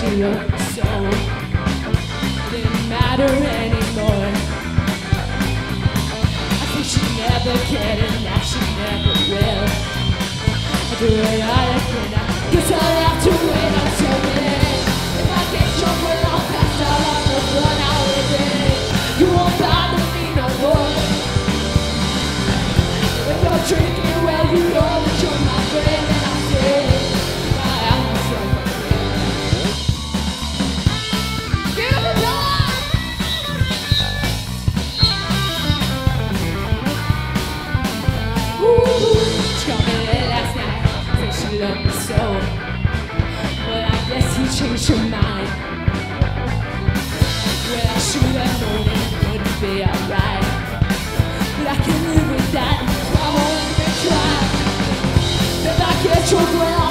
to your soul. It didn't matter anymore. I think she never cared and now she never will. I do what I up, so. Well, I guess he changed your mind. Well, I should have known it would be alright. But I can live with that. I won't even try. If I catch your breath.